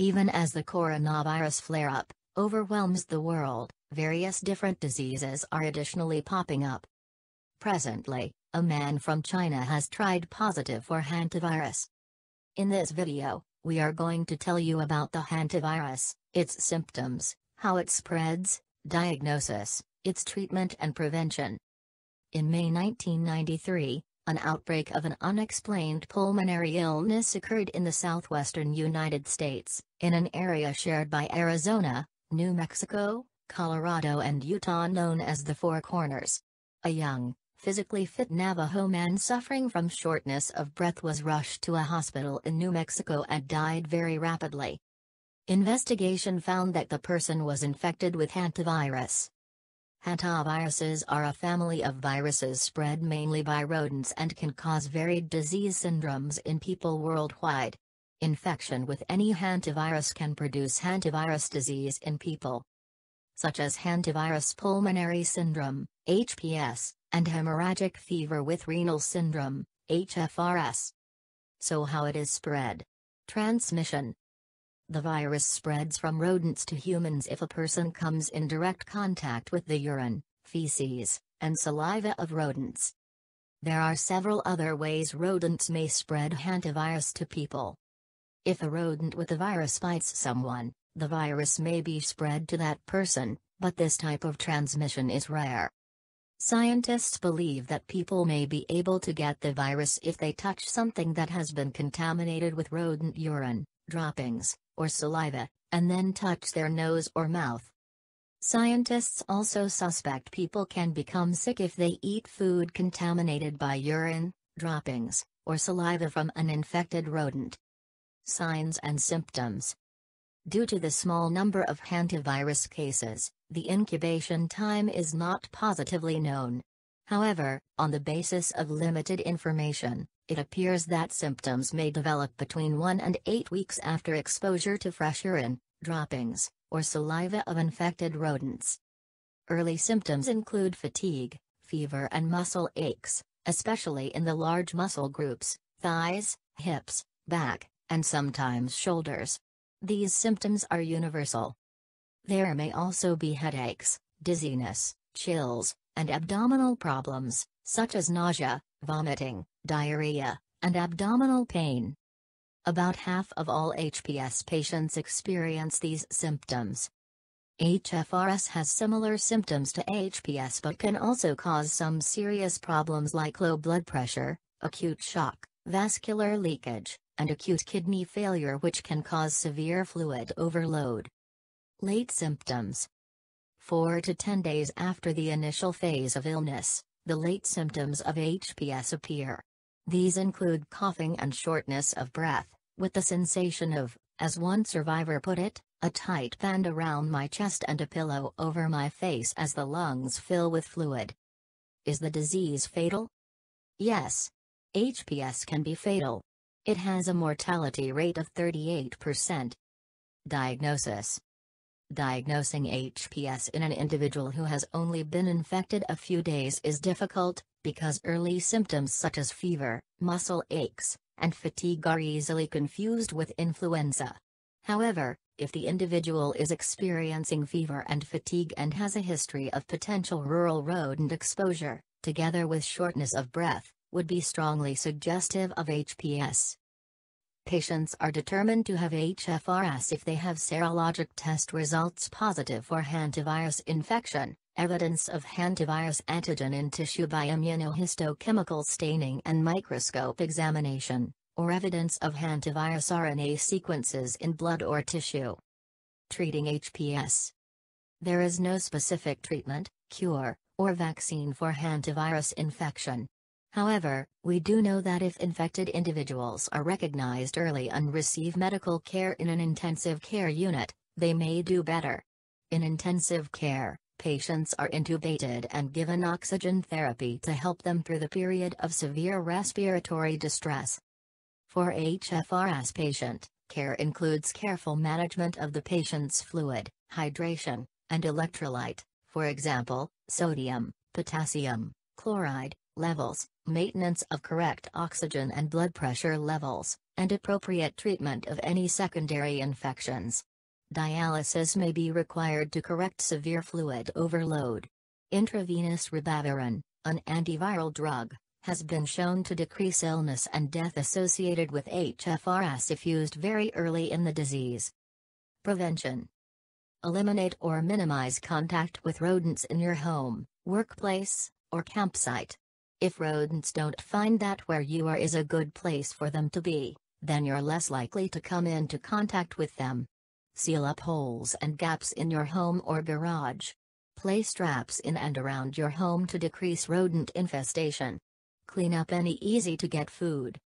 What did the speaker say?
Even as the coronavirus flare-up overwhelms the world, various different diseases are additionally popping up. Presently, a man from China has tried positive for hantavirus. In this video, we are going to tell you about the hantavirus, its symptoms, how it spreads, diagnosis, its treatment and prevention. In May 1993, an outbreak of an unexplained pulmonary illness occurred in the southwestern United States, in an area shared by Arizona, New Mexico, Colorado and Utah known as the Four Corners. A young, physically fit Navajo man suffering from shortness of breath was rushed to a hospital in New Mexico and died very rapidly. Investigation found that the person was infected with hantavirus. Hantaviruses are a family of viruses spread mainly by rodents and can cause varied disease syndromes in people worldwide. Infection with any hantavirus can produce hantavirus disease in people, such as hantavirus pulmonary syndrome, HPS, and hemorrhagic fever with renal syndrome, HFRS. So how it is spread? Transmission. The virus spreads from rodents to humans if a person comes in direct contact with the urine, feces, and saliva of rodents. There are several other ways rodents may spread hantavirus to people. If a rodent with the virus bites someone, the virus may be spread to that person, but this type of transmission is rare. Scientists believe that people may be able to get the virus if they touch something that has been contaminated with rodent urine, droppings, or saliva, and then touch their nose or mouth. Scientists also suspect people can become sick if they eat food contaminated by urine, droppings, or saliva from an infected rodent. Signs and symptoms Due to the small number of hantavirus cases, the incubation time is not positively known. However, on the basis of limited information, it appears that symptoms may develop between 1 and 8 weeks after exposure to fresh urine, droppings, or saliva of infected rodents. Early symptoms include fatigue, fever and muscle aches, especially in the large muscle groups, thighs, hips, back, and sometimes shoulders. These symptoms are universal. There may also be headaches, dizziness, chills, and abdominal problems, such as nausea, vomiting, diarrhea, and abdominal pain. About half of all HPS patients experience these symptoms. HFRS has similar symptoms to HPS but can also cause some serious problems like low blood pressure, acute shock, vascular leakage, and acute kidney failure which can cause severe fluid overload. Late symptoms 4 to 10 days after the initial phase of illness, the late symptoms of HPS appear. These include coughing and shortness of breath, with the sensation of, as one survivor put it, a tight band around my chest and a pillow over my face as the lungs fill with fluid. Is the disease fatal? Yes. HPS can be fatal, it has a mortality rate of 38%. Diagnosis Diagnosing HPS in an individual who has only been infected a few days is difficult, because early symptoms such as fever, muscle aches, and fatigue are easily confused with influenza. However, if the individual is experiencing fever and fatigue and has a history of potential rural rodent exposure, together with shortness of breath, would be strongly suggestive of HPS. Patients are determined to have HFRS if they have serologic test results positive for hantavirus infection, evidence of hantavirus antigen in tissue by immunohistochemical staining and microscope examination, or evidence of hantavirus RNA sequences in blood or tissue. Treating HPS There is no specific treatment, cure, or vaccine for hantavirus infection, However, we do know that if infected individuals are recognized early and receive medical care in an intensive care unit, they may do better. In intensive care, patients are intubated and given oxygen therapy to help them through the period of severe respiratory distress. For HFRS patient, care includes careful management of the patient's fluid, hydration, and electrolyte, for example, sodium, potassium, chloride, levels, maintenance of correct oxygen and blood pressure levels, and appropriate treatment of any secondary infections. Dialysis may be required to correct severe fluid overload. Intravenous ribavirin, an antiviral drug, has been shown to decrease illness and death associated with HFRS if used very early in the disease. Prevention Eliminate or minimize contact with rodents in your home, workplace, or campsite. If rodents don't find that where you are is a good place for them to be, then you're less likely to come into contact with them. Seal up holes and gaps in your home or garage. Place traps in and around your home to decrease rodent infestation. Clean up any easy to get food,